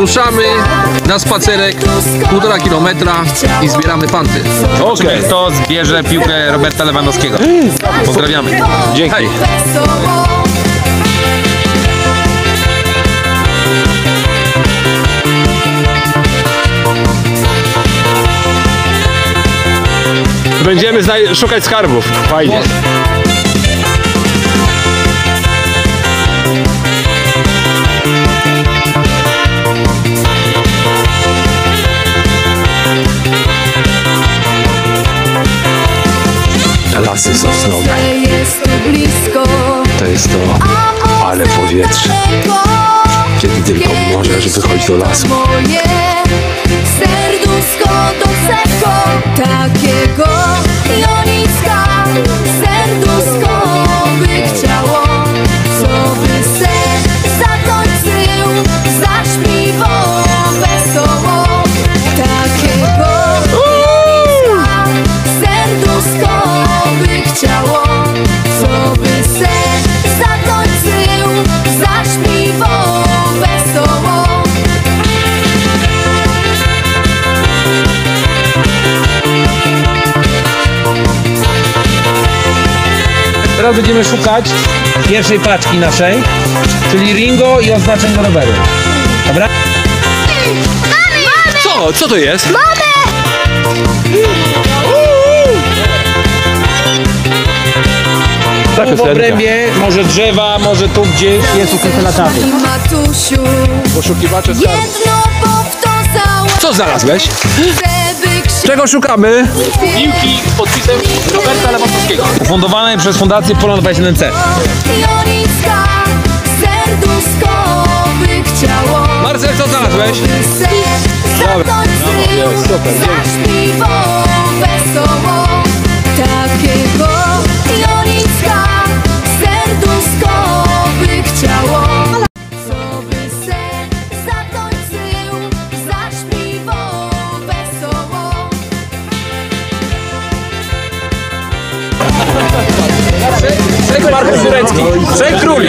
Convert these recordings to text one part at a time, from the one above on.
Ruszamy na spacerek półtora kilometra i zbieramy fanty. Okej. Okay. Kto zbierze piłkę Roberta Lewandowskiego? Pozdrawiamy. Dzięki. Hej. Będziemy szukać skarbów. Fajnie. Lasy sosnowe, Jest tu blisko, to jest to, ale powietrze. Kiedy tylko możesz wychodzić do lasu. Moje serduszko do takiego Teraz będziemy szukać pierwszej paczki naszej, czyli Ringo i oznaczeń do roweru. Dobra? Co? Co to jest? Tu w obrębie, może drzewa, może tu gdzieś jest ukryte latawy. Matusiu, Poszukiwacze jedno Co znalazłeś? Czego szukamy? Piłki z podpisem Roberta Lewandowskiego. Ufundowanej przez Fundację Polon 21C. Jonicka serduszko by chciało Marcel, co znalazłeś? se zakończył zaśpiwał wesoło Trzech Marków Turecki. Trzech króli.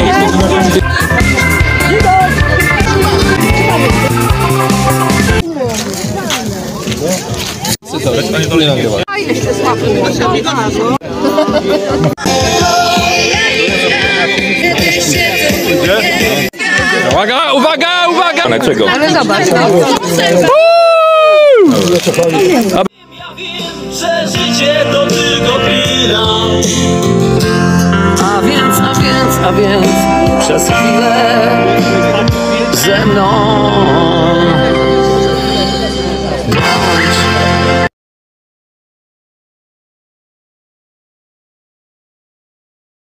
Uwaga, uwaga, uwaga! Dlaczego? że życie to tylko a więc przez chwilę ze mną.